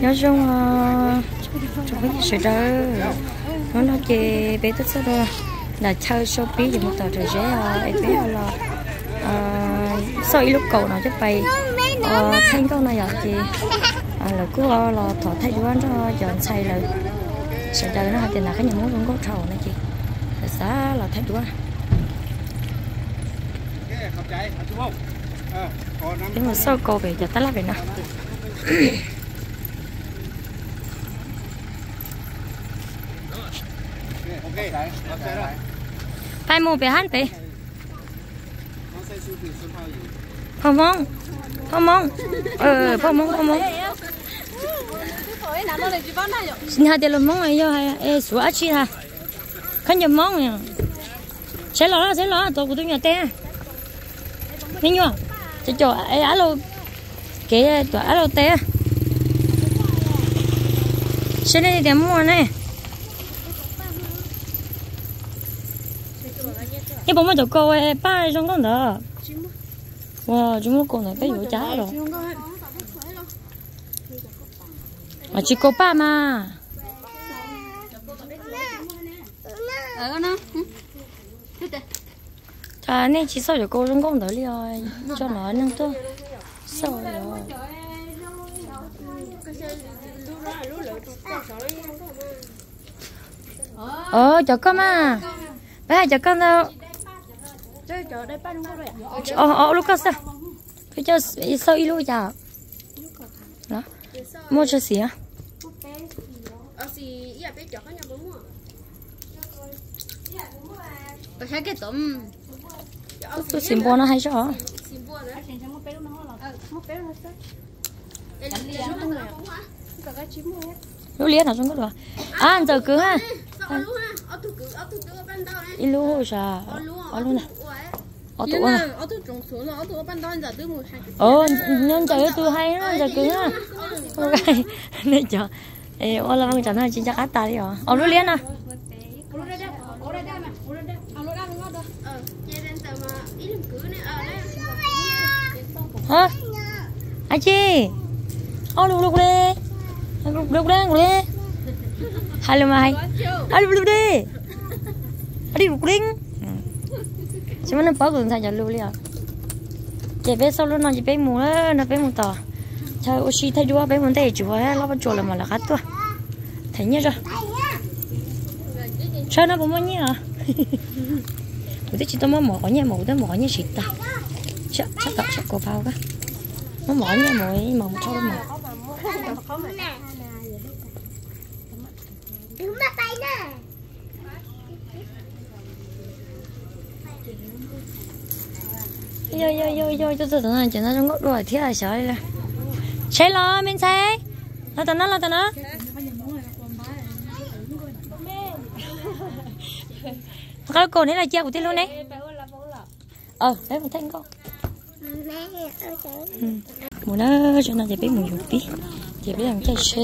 nhớ trong trong cái sự đó nó nói về bé tất sao đó là chơi shopee thì một tờ trời rẻ à. em bé là à, sau lúc cầu nó cho bay? Ờ, Thanh câu này giờ thì là cứ là thọ thay cho cho dọn xay là sẽ đời nó thì là cái nhà muốn cũng có trầu này chị là xá là thay chúa nhưng mà sau cầu về giờ ta lá về nào? Phải mua về hắn về phong mong phong mong ờ phong mong phong mong xin hai tiền mong này yo hay? Ê số chi ha. Khăn nhầm mong này sẽ lo sẽ lo. Tôi của tôi nhà té. Nên nhua cho cho ê alo cái tôi alo té. Sẽ đây để mua này cái bông mà cho cô ấy ba trong con đó wow chúng nó còn là cái vụ trái rồi mà chỉ có ba mà à nên chỉ sao cho cô trong con đó đi rồi cho nó nâng tôi sao rồi ờ cho con mà bé cho con đâu ờ ờ lúc sao cái cho sao ít lúc chả? Đó mua cho xí á. Cái cái tôm tôi xin mua nó hay cho lúc liếc nào trong cái đó à? Anh giờ cứ ha. Ít lúc hồi sao ở luôn này ở tụ à ờ nên chờ tôi hay nó giờ cứ ha ok nên chờ ê ô là bằng chẳng hay chỉ chắc át ta đi rồi. Ở lúc liếc nào. Hả? Anh chị ô lục lục đi. Lục lục đi lục đi. Hai lần mai hai lục lục đi. Đi lục đi chỉ muốn nó bỏ gần thay cho lục liền chỉ bé sau lúc nào chỉ bé mù đó nó bé mù tỏ trời ơi chị thấy đua bé muốn thấy chú ấy nó bắt chuột là mà là khát tua thấy nhớ rồi sao nó bông nhỉ à? Tôi chỉ tôi muốn mỏ nhỉ mỏ tôi mỏ nhỉ xịt ta. Chắc chắc tạo chắc cổ vào cả nó mỏ nhỉ mỏ mỏ cho nó mỏ đứng bắt tay nè yo yo cho tôi tận này chuyện nó trong góc đuổi thiết là sợ đây xe lo mình xe nó tao nó là tao nó cái cô này là chia của tiên luôn đấy ờ đấy một thanh con muốn nó cho nó chỉ biết một chút tí chỉ biết làm cái xe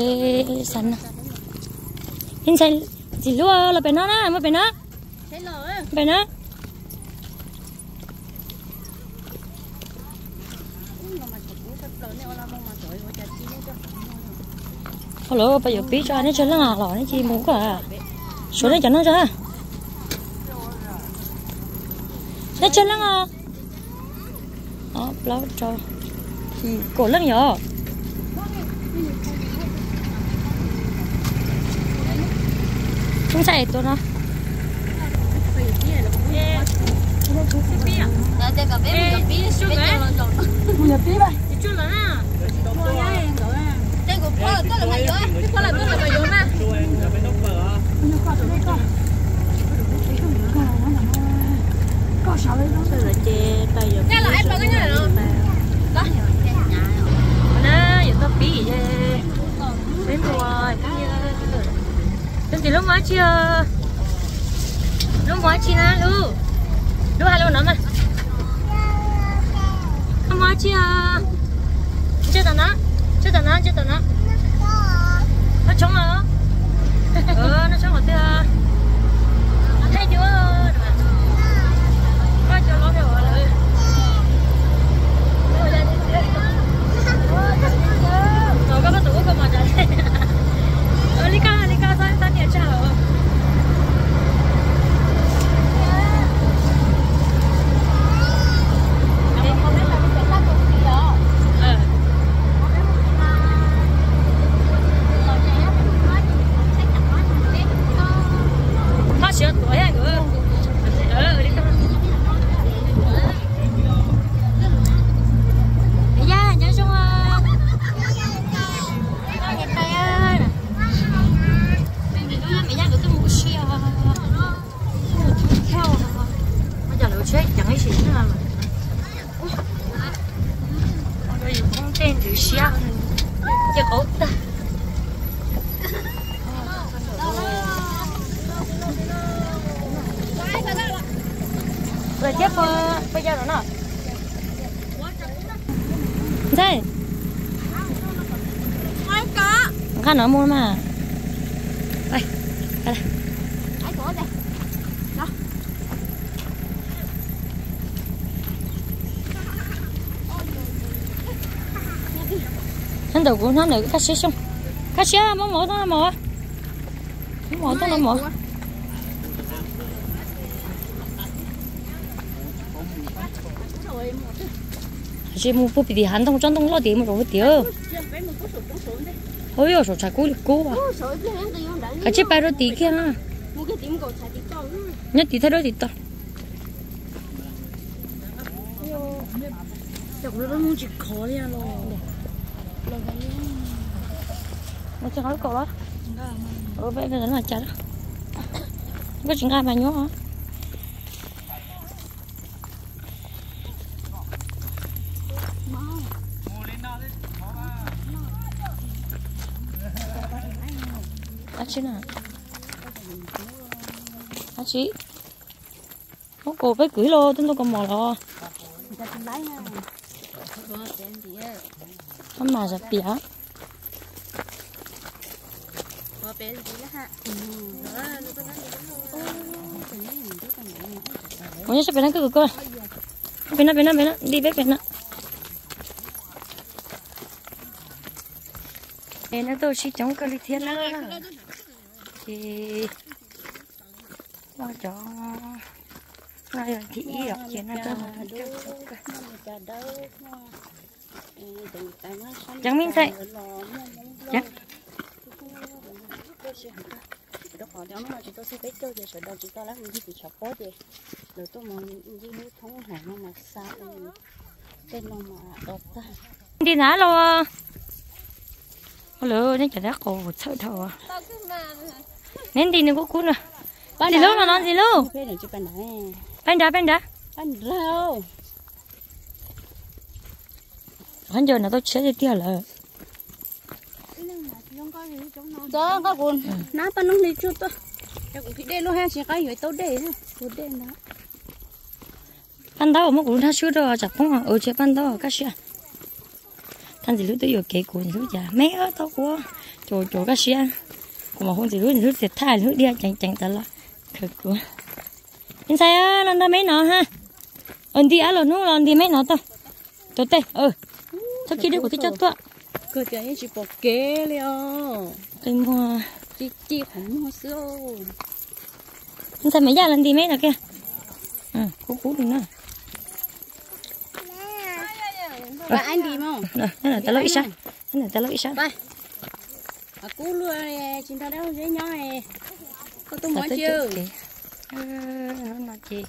xanh nè xe gì luôn là bên nó nè mà bên nó bên nó hồi lỡ bây giờ biết à. cho nó chơi nó ngà lò anh chi muốn cả số nó chẳng nó ra. Nó chơi nó ngà. Đó lâu cho. Ừ, cổ lắm nhở không chạy tôi nó. Hãy subscribe cho kênh Ghiền Mì Gõ Để không bỏ lỡ những video hấp dẫn là mày rồi พ่อ là tôi là mày rồi mà cái là em bao cái này rồi đó nè giờ tao bí gì đến rồi đến thì lúc mới chưa lúc mới chi lu lu hai lu nữa mà lúc mới chưa chưa tao nó chưa tao nó chưa tao nó chóng trống ờ nó chóng ở kia thấy chưa có cho nó theo rồi rồi các bác tủ của ta rồi tiếp ờ, bây giờ nó đây Ai khăn nó mua mà. Đây đây Ai có đây. hắn đầu của nó này cá xế xong cá xế món mổ nó mổ. Món mổ nó mổ Rồi một cái chỉ mua bút bị hắn đông chân đông lo tiền mà rồi tiêu ôi được à. Ôi sụp cái hắn tiền đã. cái chiếc bay rồi. Tí kia ha. Cái nhất tí thay đó thì to. Chọc nó muốn chỉ khó đi lo. nó chưa nói cậu đó. Ở bên bên là chả đó. Có chuyện ai mà nhớ hả chứ nào à chị nó cổ phải cưới lô tôi còn mò lo không gì nó mà giật tỉa Có nhớ gì đó ha. Ừ. Đó, nó có nói gì đó. bên nyasap benar ke kau? Benar bên benar di bek benar. Benar tu si nữa cái thiên chị thì bao cho ngay rồi chị ý học chuyện là tôi Chẳng miếng thay. Chẳng. đó họ cho tôi sẽ biết cho giờ sợ đâu chúng ta lắm gì thì chọc bó đi rồi tôi mà gì nước thống hải nó mà xa cái nó mà đọt ta Đi nã lo. Alo, nó chả đã cổ sợ thầu. Nên đi nữa có cún à. Gì luôn mà nói gì luôn? cái Bên đó bên đó. bàn rau Hắn giờ nó tôi chết đi tiêu rồi. đó có cuốn. Ná bàn nông đi chút tôi cái cũng cái đây luôn ha chỉ cái người tôi để thôi. Tôi để nó ban đầu mà cũng đã sửa rồi chặt không ở chế ban đầu cái gì thằng gì lúc tôi vừa kể của lúc già. Mẹ ở tao quá. Chỗ chỗ cái gì cũng mà không gì lúc lúc thiệt thà lúc đi chẳng chẳng tao là thật quá. Anh sai á lần đó mấy nó ha? Anh đi á rồi nó lần đi mấy nó tao. Chỗ tê ừ sao kia đi của tôi cho tôi cái cái chỉ bỏ kế liền cái mua. Chỉ chỉ không mua sữa anh sai mấy giờ lần đi mấy nó kia? Ừ cú cú đừng nữa và anh đi không nè là tao lấy ít sao là tao lấy ít sao. À, cú luôn chúng ta đâu dễ nhỏ nè. Có tôi mới tới chưa? Ờ, nó là gì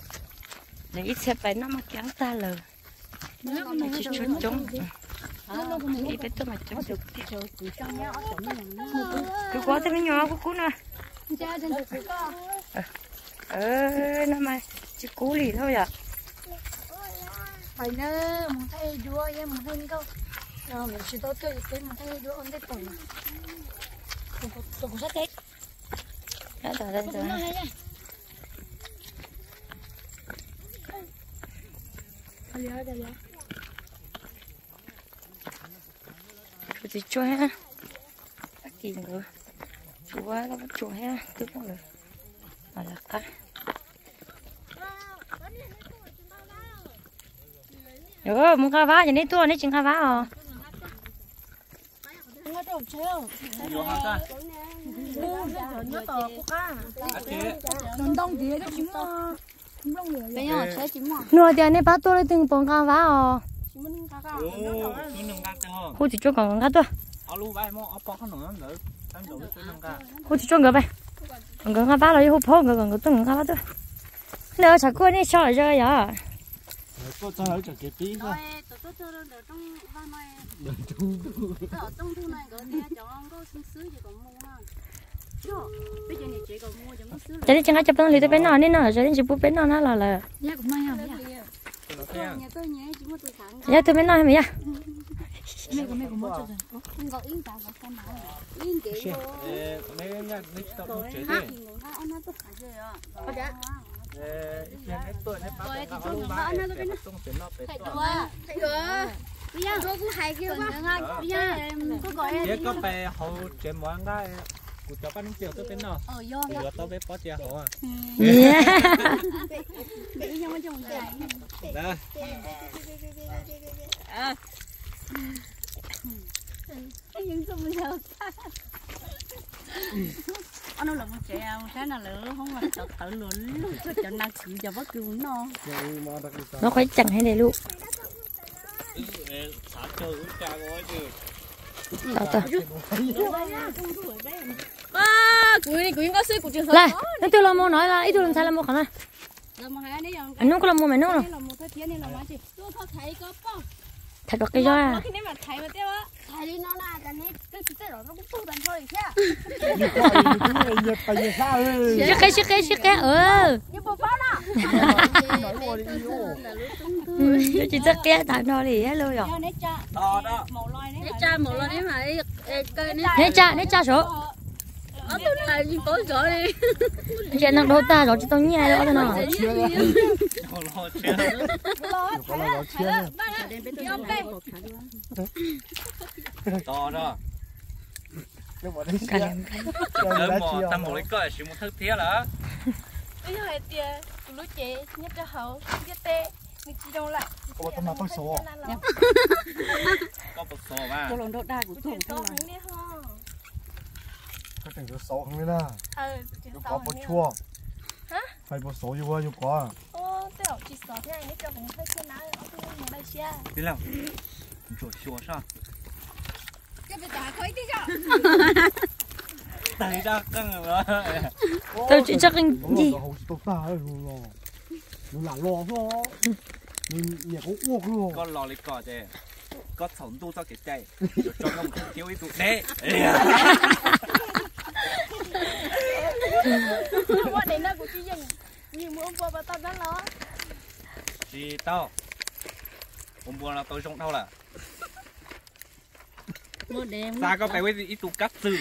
để ít xe phải nó mà kéo ta lờ. Chỉ trốn trốn. ít biết tôi mà trốn được cứ quá thế mới nhỏ của cú nè ờ nó mà chỉ cú lì thôi à. Phải nè muốn thay đua em muốn thay câu rồi tôi muốn thay đua ông đấy tuổi tôi có tôi có sát đấy đó rồi đây rồi. nó hay nha. Ali ada ya. thì cho ha. Các kỳ nữa chú quá nó bắt chú ha. Tức rồi mà là cá Yo, muốn cá vá, jadi tu ni cing cá vá à. Nó đâu chơi. Nó to của cá. Nó đông gì đó chúng nó. Chúng. Bây giờ sẽ chỉ mỏ. Nua dia ni bắt tu le từng bông. Chúng ca cơ hông? Hú chỉ cho còn cá bay nữa nữa. Ca. Hú chỉ cho ngựa. Còn ngựa cá vá rồi hú phô ngựa ngựa từng cá vá tu. Nếu chả qua ni sợ rồi à. Có cho hỏi cho cái tí thôi. Rồi, tôi tôi tôi ở trong van này. Ở trong thu này có thể cho ông có xứ xứ gì còn mua ha. Chứ, bây giờ này chị còn mua cho xứ chẳng bên nào nào, bên nào nó là là. Nha cũng may hả? Nó khen. Nhà tôi nhé, chỉ mua từ sáng. Ya tu bên nào hay ya? mấy cái mấy cái mất rồi không có yên tao có con nào yên Xe. luôn nhà tao không đi. nó nhà thì cho nó bể quá bây giờ em. Có bè hậu chế món đây. Cụ cho bắt chiều tôi bên nào. do Thì có tao bé bó chè hậu à. trong dài Đây. nhưng sao bây giờ anh nói là một trẻ một cái nào nữa không mà tự tự luôn lúc cho cho năng cứ cho bất cứ nó. Nó khoái chẳng hay này luôn lại nó tiêu là mua nói là ít tiêu làm sao là mua khả năng anh nó có là mua mày nó bao thật cái do à thấy nó là cái này cái cái cái đó nó cũng tu thành thôi chứ chiếc cái chiếc cái chiếc cái ừ mà bao nào Ừ, chỉ chiếc cái tại nó thì hello rồi cho nét cha đó. màu loài nét mà cái nét cha nét cha số rồi đi chuyện nó. Đâu ta rồi chỉ tao nhai đó thôi nào lo chè to đó. Nó bỏ đi cả cái mò tâm một lấy coi chỉ muốn thức thế là nhất cho hậu nhất tê mình chỉ đâu lại? Có tao mà tao số có một số mà. Có lần đầu đa của tôi không này có số số không biết ờ, na ừ có một chua. Hả? Phải một số vô vô có ô tao chỉ số thế này nhất cho cũng phải chia nãy ở bên Malaysia thế nào? Chuột chua sao? Tại ra căng rồi. Tôi chỉ chắc anh gì? Nó là lo lo. Mình nhà có uốc luôn. Con lò lịch cỏ thế. Có sống tu cho cái chạy. Cho nó một thiếu ý tụ đế. Bọn đấy nó của chị dừng. Nhìn mua ông bùa vào tao nó lo. Chị tao. Ông bùa là tôi trong đâu là. งรอรอมึงเนี่ยเขาอ้วกรู้ Con lò lấy cỏ chè. Có sống tu tao cái chạy. Rồi cho nó một cái thiếu ý tụ. Đấy. qua đến nơi của chị dừng nhiều mua qua và tao đã lo Chị tao. Hôm qua là tôi trong đâu là. mua đêm Ta có phải với ý tụ cắt từ.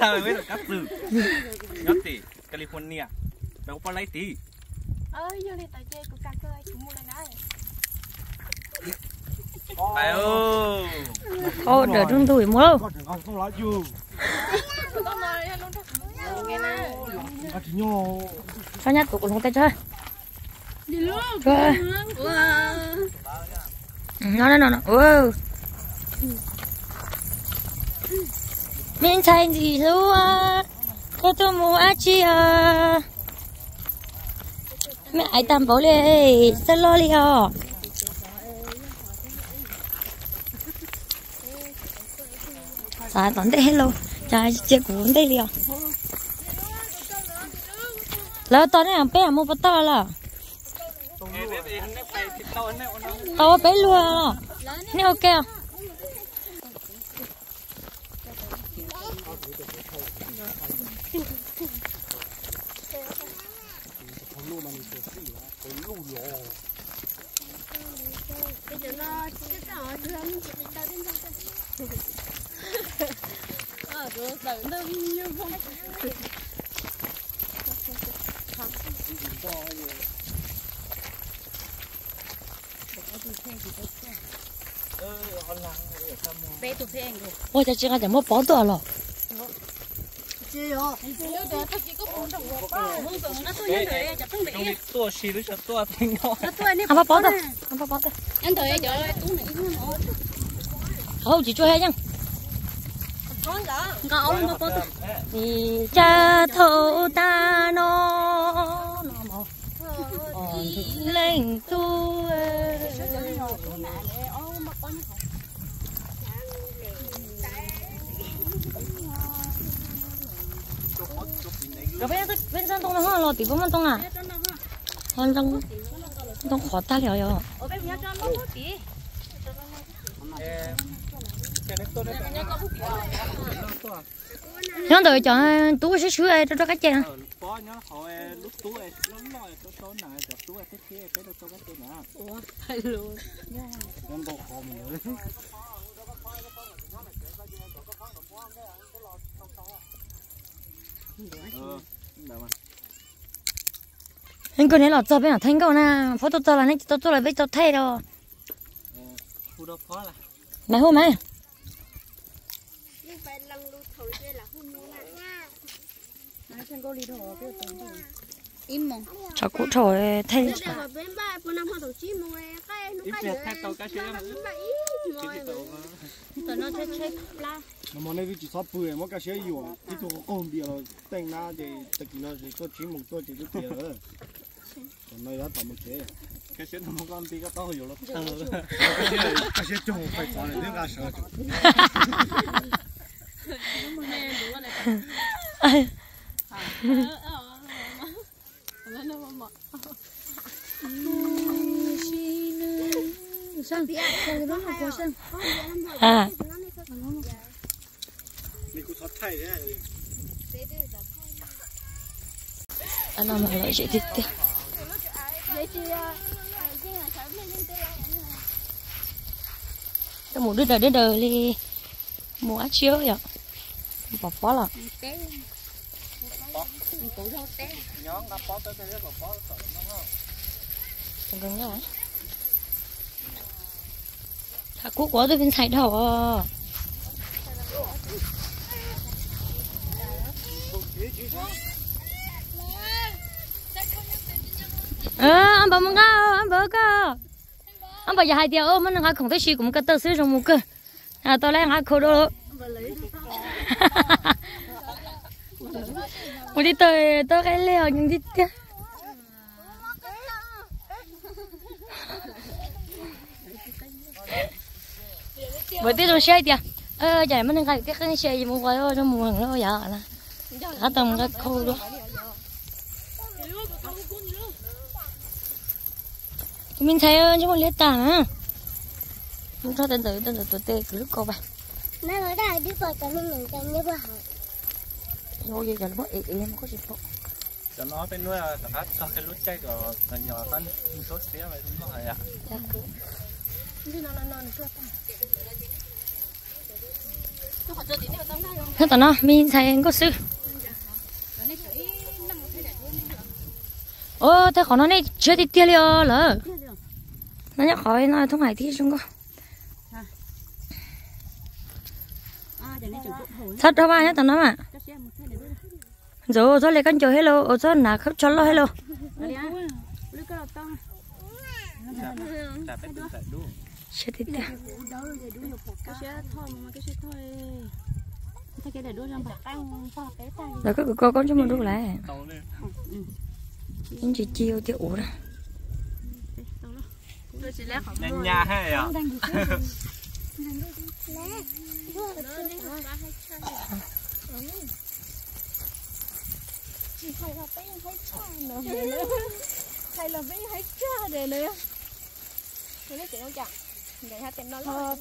Ta phải với tụ cắt từ. Nhớ tỷ. California. Đâu có lấy tí. ờ giờ thì tại chơi của cả cơ chúng mua lại này Phải ơi. ô đợi trong tuổi mua đâu ก็ถึงเขาต้องรัดอยู่ con nói luôn thôi nghe nè อาทิโย่ sao nhát của con tay chơi đi luôn chơi wow No, no, no, no. ừ mình thành gì luôn à có tôi mua á chi à. Mẹ ai tạm bảo lê sao lo lì hò? sao tận thế hello chả chết cuốn đây lì hò. lỡ tao này bé à, mua bắt tao là. Ghiền Mì Gõ Để không bỏ lỡ những video hấp dẫn rồi ôi luôn nè ok mua bỏ tao rồi nó tôi nhân thời chặt không bị Trong đi tua xì với cho tua thành nó. nó tôi này không bỏ tao không bỏ tao nhân thời giờ tú này nó không chỉ cho hay nhá ngõ luôn mà bớt thì cha thổ ta nó nó mò còn thức lên tu rồi bây giờ bên trong tông nó lò tí bông tông à? Bên trong tông khó ta liệu rồi nhóm tôi chọn tú xíu xíu ấy cho cái chén có nhá họ lúc tú ấy nó nói có số nào gặp tú thế kia cái đâu cho cái tên nữa em bộ khó mình nữa ờ đâu mà anh có này là cho bên nào thành câu na phó tôi cho là này tôi tôi là với tôi thay đâu. Mày hôm mày phải lần lưu thổi đây là hôn mua nha nói chân cô đi đồ cái tấm im mong cho cụ trồi thay là bên ba bên năm hoa tổ chi mua cái nó ít cái việc thay tàu cá tàu tao nó chơi chơi la mà mà này chỉ sắp bưởi mà cái xe nhiều cái chỗ con bia rồi. Tên na thì tất cả nó chỉ có chỉ một tôi chỉ tiền rồi còn này đã tầm một chế. Cái xe nó một con tí cái tàu nhiều lắm. Cái xe trồng phải lại đến cả sợ à. Anh làm lại chị thích thì cái một đứa đời đứa đời đi. Áo chiếu vậy bỏ bỏ là nhóm nó bó có Thà tôi bên sài đầu ờ anh bảo mong cao anh bảo cao anh bảo giờ hai tiếng ôm mình ngã không thấy gì cũng cái tơ sữa trong một cơ. À tôi lấy anh khô đó một đi tôi tôi cái leo nhưng đi tiếc bởi tiếc rồi xe tiệt ờ chạy mình cái tiếc cái xe gì mua quay ơi nó mua hàng nó giờ là cả tầm cái khô đó mình thấy ờ, chứ một lít tảng á. Mình tên tử tên tử tuổi cứ lúc cô bà Mẹ nói đại đi vào cái mình mình cái như vậy rồi giờ nó ế ế mà có gì không cho nó bên nuôi là cả cho cái lút chay của thằng nhỏ con số xía vậy đúng không ạ thế tao nó mình thấy có sư. Ô thế còn nó này chưa đi tiêu liao lỡ nó nhắc khỏi nó thông hải thì chúng có à để này chụp hồi thật đâu ba nhá tao nó mà. Cho rồi thôi lấy con chờ hello. Ở cho nà khắp cho lo hello. Đưa đi á đưa cái lọc tông chả phải tự tại đúng chưa đi tiêu cái xe thôi mà cái xe thôi thế cái để đua trong bạc tăng pha cái tay rồi có cô con cho mình đúc lại tàu lên anh chị chiêu tiêu ủ đó nhanh nha hay à hay là mấy hay cha để nữa tôi nói chuyện đâu chẳng để hai tiền đó là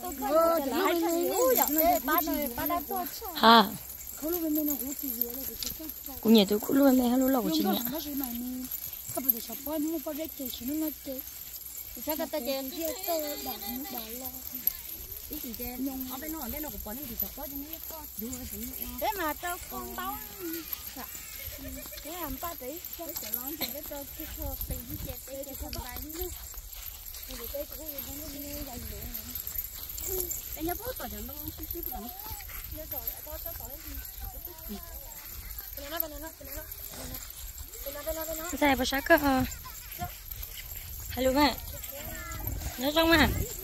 tôi có ba không bên nó cũng cái gì chứ nhung ở bên nó bên nó cũng có những gì có những cái có đúng rồi đúng rồi thế mà tôi con tao cái làm ba tỷ cái sẽ lon thì cái tôi cái thơ tiền cái chè cái chè không bài nữa thì cái cũng nó nó như vậy nữa cái nhớ bút tỏi cho nó xíu xíu nữa nhớ rồi tôi tôi tôi cái nó cái nó cái nó cái nó cái nó cái nó Đây bà sáng cơ ờ. Hello mẹ. Nhớ trong mà không ai có đâu anh không tới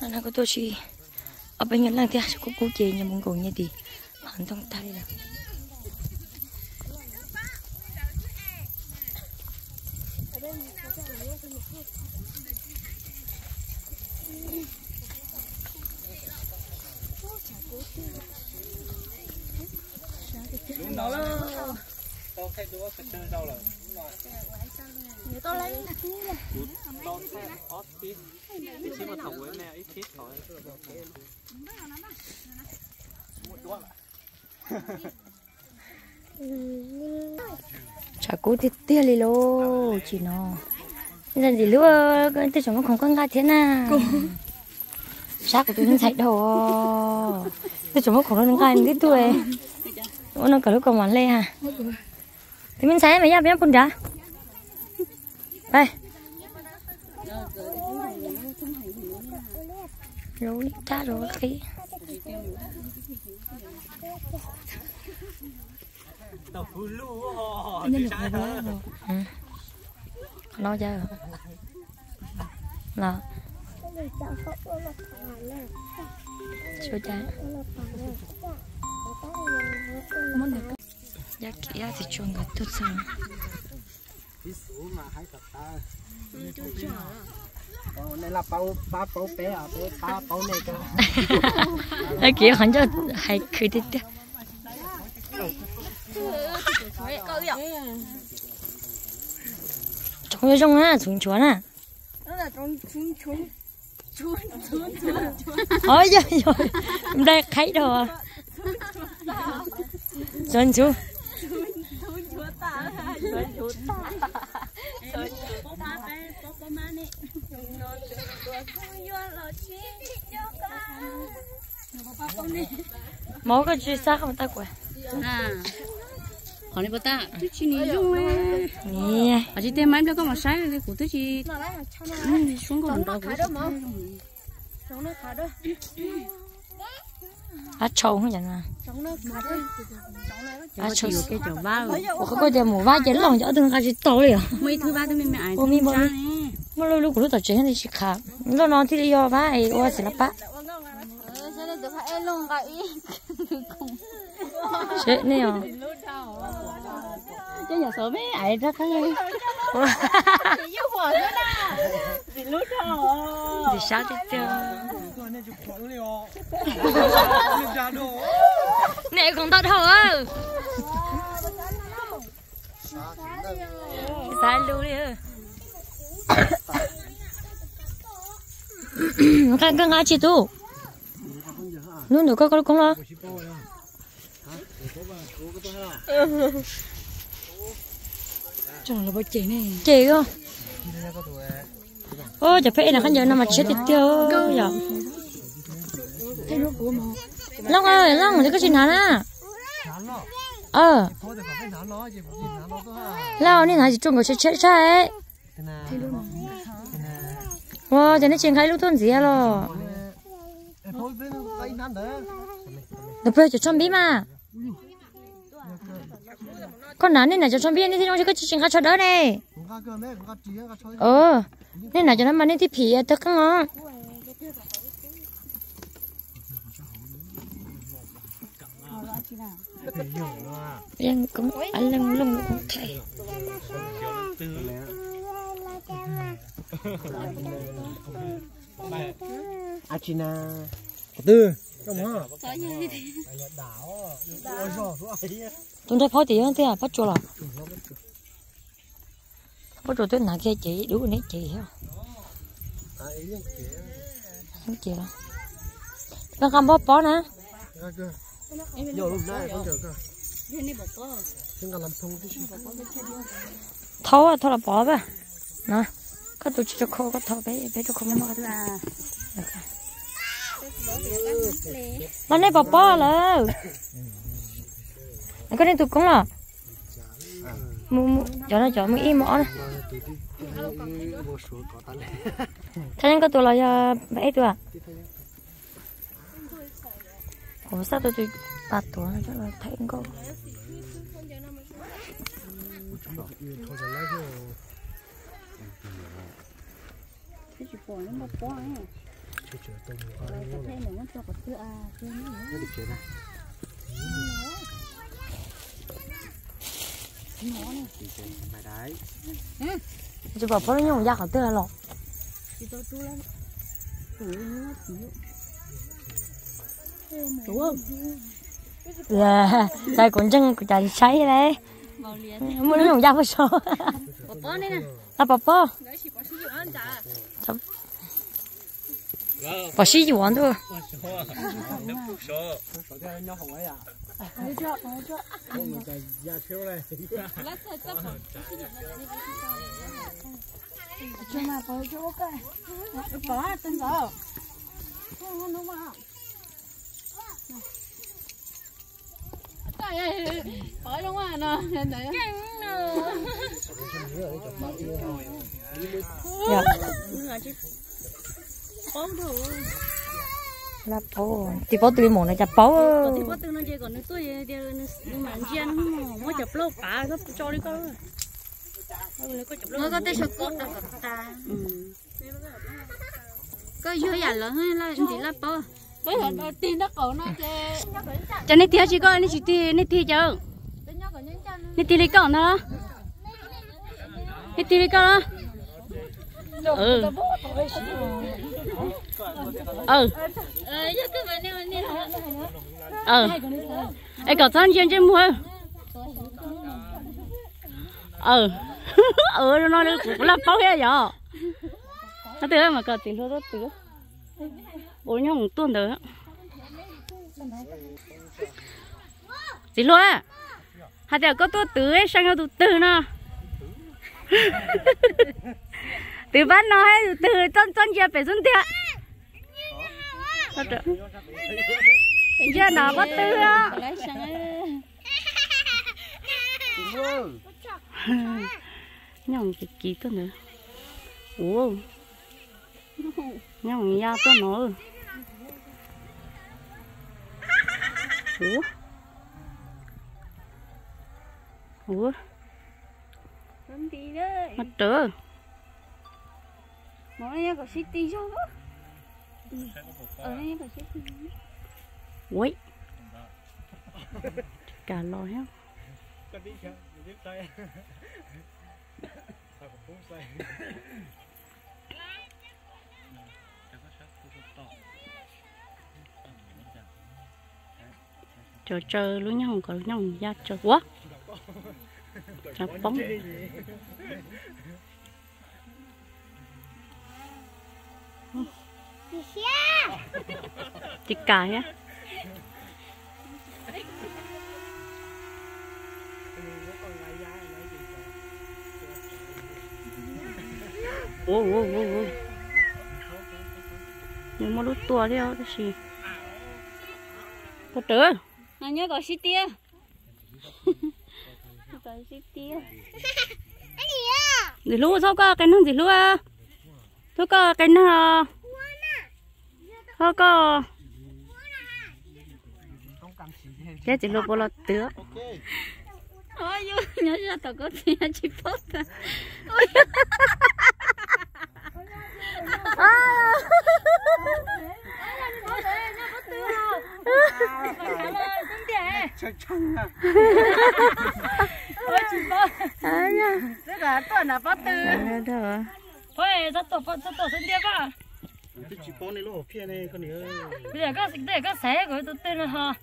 nó có tôi chỉ ở bên nhận lang thì sẽ có cố chế nhà muốn cùng như thì hắn trong tay là đúng đó tao thấy đứa phải chơi đâu rồi nhớ tôi lấy tao thấy ót tí tí xí mà thầu với mẹ ít thiết thôi chả cố thì tia lì lô chỉ nó. Nên gì lúa tôi chẳng có không có ngay thế nào. Xác của tôi nó chạy đồ tôi chẳng có không có ngay cái tuổi. Nó cả lúc còn mặn lên ha thì mình sai mà ya bên phun ra đây. Rồi cha rồi khí tao phun nó chơi là chưa chơi giá kia thì chung gặp tốt sao? tí số mà hai cặp ta Ờ, này là bao ba bao bé à bé ba bao này cơ cái kia hắn cho hay cười đi đi chúng nó trong á chúng chuột à đó là trong chúng chúng Chuôn chuôn chuôn ôi giời ơi đây thấy đồ à xuân ta Chuôn chuôn ta Chuôn chuôn ta bé Bố bố má nè Chúng nó chuôn chuôn Không vô lọ chi bố bố nè mỗi cái chuyện sao không ta à tôi chỉ nghĩ chung ấy nè ở chỉ tên máy đó có mà. sai cái của tôi chỉ ừ, xuống còn mà Chúng nó khá đâu á trâu không nhận à? Nó á trâu cái chỗ ba rồi ủa có cái một vài chén lòng cho từng cái gì tối à? Mấy thứ ba tôi mới ai Ôi, mi bông. nè mà lâu lâu của lúc tao chơi thì chỉ khá. Nó nói thì đi vô vai ô sẽ là bác Ừ, sẽ được phải luôn cái sẽ nè à chứ số mấy ai ra cái này thì sao chứ? Chưa nè còn tao ơ sai luôn đi. Cái cái ngã chị tu. Luôn được có có cũng lo chẳng là bao chị này chị không ô chả phải là khán giả nào mà chết thì tiêu giờ long ơi, long, thì có chuyện hả nè ờ. Lao nên là chỉ trông có chết chết chết wow cho nên chuyện khai lúc thôn gì à lo? Được bây giờ chuẩn mà con nói nên là cho chuẩn bị nên thì nó chỉ có chuyện khai cho đỡ này ờ nên là cho nó mà nên thì phỉ tất cả ngon Yang cũng anh lưng lưng cũng thấy à chị na tư không hả đảo. Đảo. Chúng ta phó tiền thế à? Phát cho là phát cho tôi nãy kia chị đủ nấy chị à là không chị đâu con cầm bó bó nè thâu à thâu là bỏ vào nè. Có tụi cho khô có thâu bé bé cho không mất. Là nó này bỏ bó rồi có nên tụi con là mu mu cho nó cho mu im mỏ này có thế nên có tụi là tụi à? Ủa, sao tụi tụi ba tuổi chắc là thấy có cái bỏ nó mà bỏ ấy chưa chưa tôi mua rồi cái thay nữa nó cho cái thứ à thứ nữa cái được chưa này nó này. Bài đáy chỉ bảo bố nó nhung ra khỏi tơ lọ? Thì tôi tu lên nó chỉ đúng không? là tại cũng chân của chạy cháy đấy. Muốn nó nhung ra phải sao bỏ đây nè. Là bà bố đấy chỉ bỏ sử dụng ăn chả bà sĩ chủ ăn thôi sau theo nhau không ấy à thấy chưa thấy chưa không người ta ra thiếu này lát sẽ chấp chưa mà bỏ chỗ cái bỏ tên đó không không đúng không bỏ trong ngoài nè nhìn thấy dạ là chứ bóng thôi là bố. Thì bố tụi mồm này bố. Còn thì có từng nó chơi còn nó nó mà chiên nó chụp lâu cả nó cho đi con. Nó có thể sọc cốt được ta có dưới giả lớn hay là gì là bơ bây giờ tin nó cổ nó chơi cho nên tiếc chỉ có nên chỉ tiếc nên tiếc chứ nên tiếc lấy cổng nó. Nên tiếc lấy cổng nó ừ. Ừ. Ừ. Ấy cậu thân trên trên mua. Ừ. Ừ nó cũng là bao hết rồi. Nó từ mà cậu tiền thôi từ bố nhau một tuần nữa gì luôn à hạt giờ có tôi ấy sang tôi từ nó từ bán nó hay từ chân chân giờ phải xuống tiệt giờ nó có từ á. Nhong cái kỹ tôi nữa. Ủa? Nhong ya tôi nữa ủa? Ủa? Làm gì mất trơ nó nghe có city cho đó ở đây có city ui. Cả lò heo. Cái đi chưa đi tay. Sao cũng không say chờ chờ luôn nhau còn nhau ya chờ quá. Chặt bóng chị cài á ô ô ô ô nhưng mà lúc tua theo cái gì? Có trớ nó nhớ có city có city gì lúa sao có cái nó gì lúa sao có cái nó sao có cái gì lúa bỏ lọt tứa ôi nhớ ra tao có tiền chỉ phốt à chắn à à nha rất là tuần là bắt tư à đó thôi rất tổ rất tổ sinh tiết à cái chỉ bón này nó phía này con nữa bây giờ có để có xé của tôi tên là ha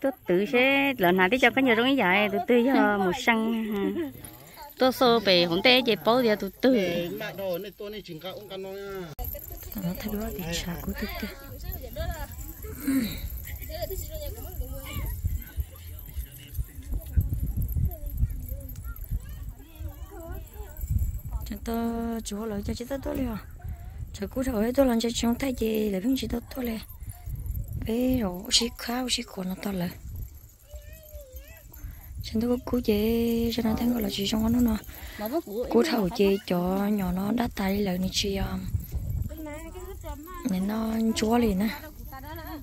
tôi tự sẽ lần nào đi cho cái nhiều trong cái dài tôi tự cho một xăng tôi số về hôm tết về bao giờ tôi tự. Tôi nó thay đổi thì chả có thực tế cho tôi chúa lời cho chị tôi tôi liền giờ cú đầu ấy tôi làm cho trong tay gì để biết gì đó tôi lên bé rồi xí khao xí khổ nó to lại chúng tôi cú chế cho nó thấy gọi là chỉ trong nó nó cú thầu chế cho nhỏ nó đã tay lại nó chỉ nên nó chúa liền á.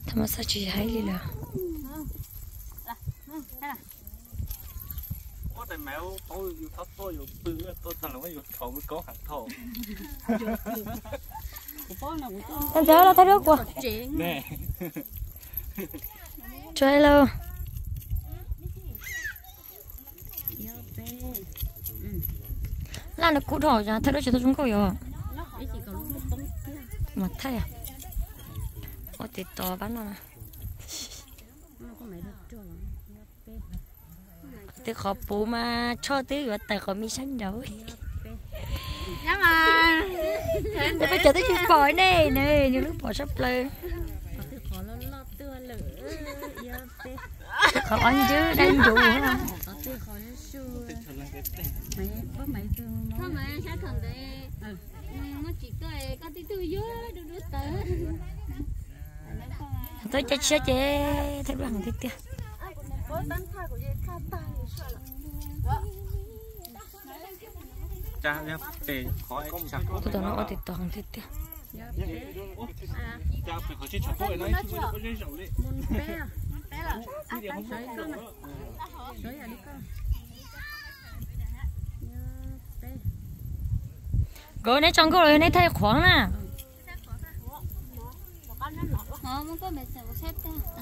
Thằng sao chỉ hay liền là thấp tôi yêu bự tôi thằng nó yêu thầu mới có hạt thầu em chở là thấy nước quá. Nè. Chơi bé là nó cũ thổi ra thấy nó chỉ tôi chúng rồi. Tống mà thay à? Ô thì to bán nó nè có thì khó bố mà cho tí rồi tại khó mi xanh rồi Dạ mà để phải chờ tới chim bò nè nè những lúc bò sắp lên. Có khó ăn chứ đang đủ hả? Có có mày thương nó Sao mà sao thằng đấy. Nó chỉ tới có tí tư dưới Đưa đưa tới tôi chết chết chết thấy bằng thế kia cha em để khỏi chặt tôi tưởng nó thì toàn thế kia cha phải có chiếc chặt tôi nói chứ có chiếc chặt muốn bé à? Cái gì không Đấy, con này. Đấy à đi rồi này trong cái rồi này thay khoáng nè Ờ, muốn có mẹ sẽ có xếp ta